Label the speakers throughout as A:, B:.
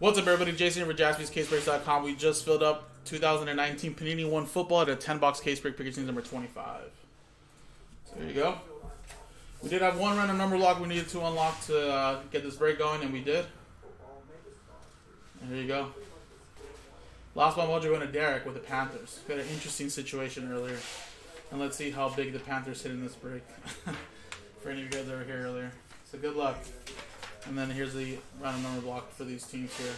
A: What's up, everybody? Jason here for JaspysCaseBreaks.com. We just filled up 2019 Panini One Football at a 10 box case break, picking number 25. So there you go. We did have one random number lock we needed to unlock to uh, get this break going, and we did. And here you go. Last one, Mojo going to Derek with the Panthers. We had an interesting situation earlier. And let's see how big the Panthers hit in this break. for any of you guys that were here earlier. So good luck. And then here's the random number block for these teams here.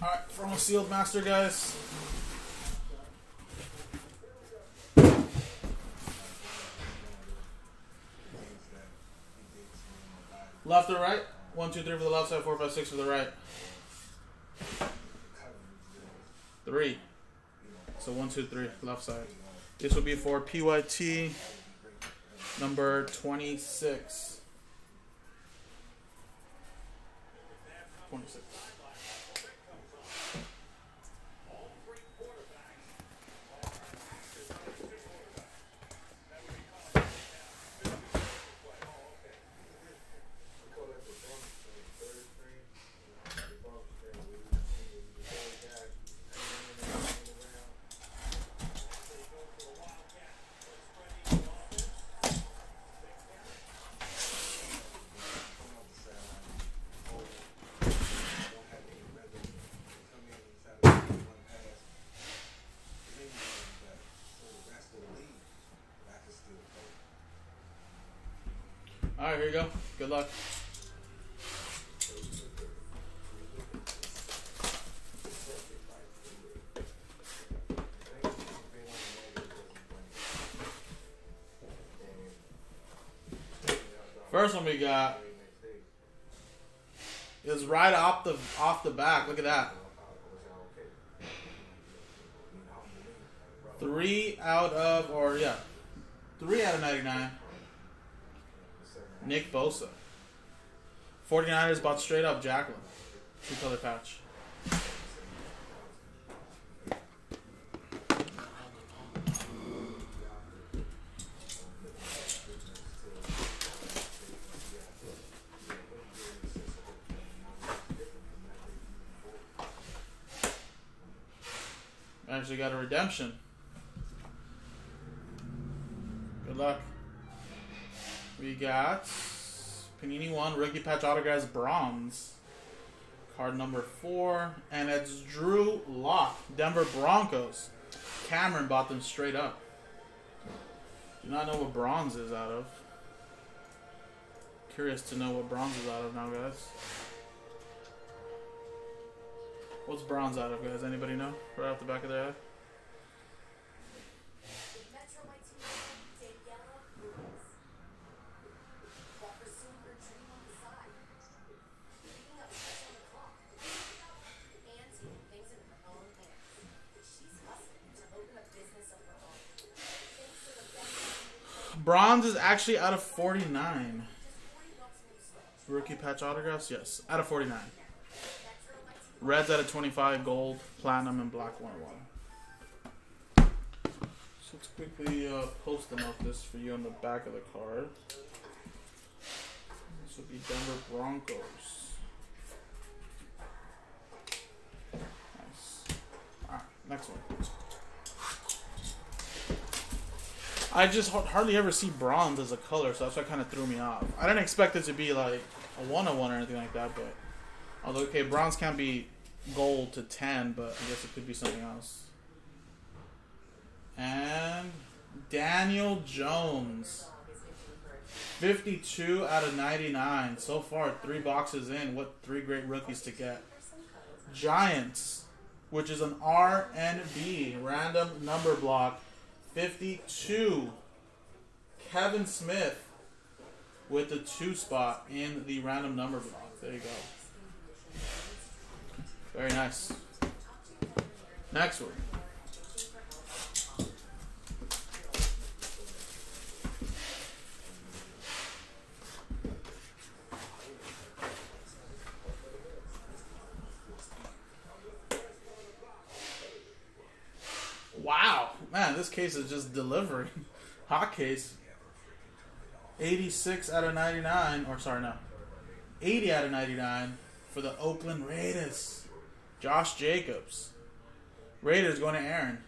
A: Alright, from a sealed master, guys. Left or right? One, two, three for the left side, four, five, six for the right. Three. So one, two, three, left side. This will be for PYT number 26. 26. All right, here you go. Good luck. First one we got is right off the off the back. Look at that. Three out of, or yeah, three out of ninety-nine. Nick Bosa. 49ers bought straight up Jacqueline. Two color patch. Actually got a redemption. Good luck. We got Panini One Rookie Patch Autographs Bronze. Card number four. And it's Drew Lock, Denver Broncos. Cameron bought them straight up. Do not know what bronze is out of. Curious to know what bronze is out of now, guys. What's bronze out of, guys? Anybody know? Right off the back of their head? Bronze is actually out of 49. Rookie patch autographs? Yes, out of 49. Red's out of 25, gold, platinum, and black 101. So let's quickly uh, post them up this for you on the back of the card. This would be Denver Broncos. Nice. Alright, next one. I just hardly ever see bronze as a color, so that's what kind of threw me off. I didn't expect it to be like a one on one or anything like that, but although okay, bronze can't be gold to ten, but I guess it could be something else. And Daniel Jones, fifty-two out of ninety-nine so far. Three boxes in. What three great rookies to get? Giants, which is an R and B random number block. 52. Kevin Smith with the two spot in the random number block. There you go. Very nice. Next one. Man, this case is just delivering. Hot case. 86 out of 99, or sorry, no. 80 out of 99 for the Oakland Raiders. Josh Jacobs. Raiders going to Aaron.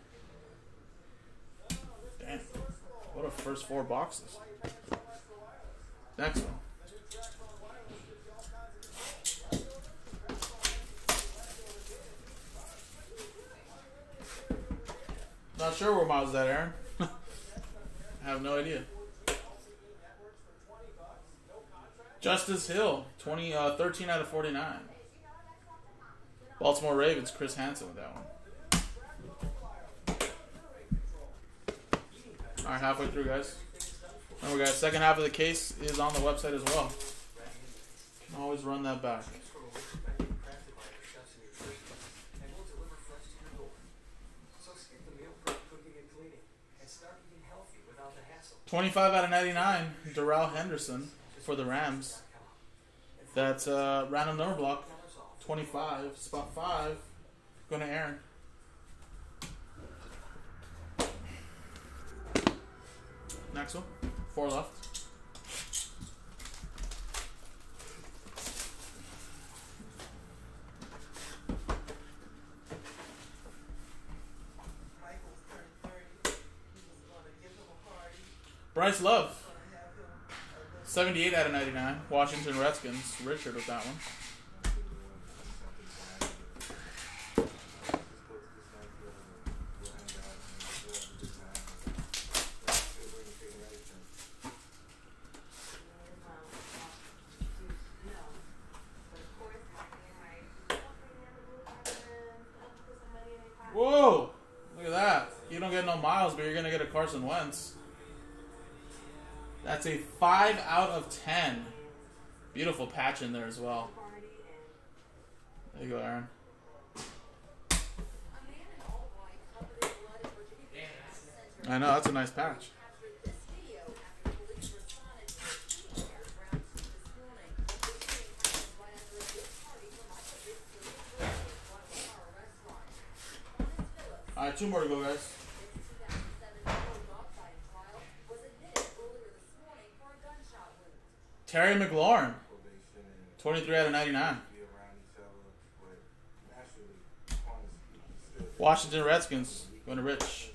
A: Damn. What a first four boxes. Next one. Not sure where Miles is at, Aaron. I have no idea. Justice Hill, 20, uh, 13 out of 49. Baltimore Ravens, Chris Hansen with that one. All right, halfway through, guys. Remember, guys, second half of the case is on the website as well. Can always run that back. Twenty-five out of ninety-nine, Darrell Henderson for the Rams. That's uh, random number block. Twenty-five, spot five. Going to Aaron. Next one. Four left. Bryce Love. 78 out of 99. Washington Redskins. Richard with that one. Whoa! Look at that. You don't get no miles, but you're going to get a Carson Wentz. That's a 5 out of 10. Beautiful patch in there as well. There you go, Aaron. I know, that's a nice patch. All right, two more to go, guys. Terry McLaurin, 23 out of 99. Washington Redskins, going to Rich.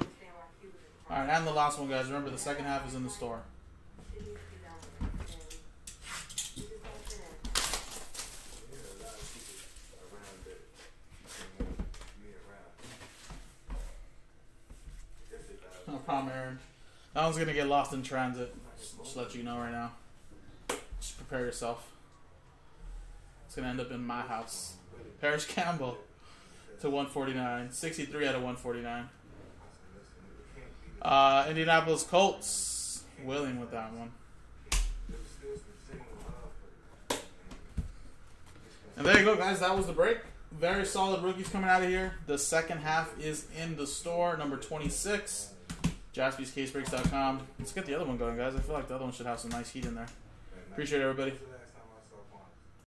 A: All right, and the last one, guys. Remember, the second half is in the store. No problem, Aaron. That one's gonna get lost in transit. Just, let you know right now. Just prepare yourself. It's gonna end up in my house. Parris Campbell to 149. 63 out of 149. Uh, Indianapolis Colts. Willing with that one. And there you go, guys. That was the break. Very solid rookies coming out of here. The second half is in the store, number 26. JaspysCaseBreaks.com. Let's get the other one going, guys. I feel like the other one should have some nice heat in there. Appreciate it, everybody.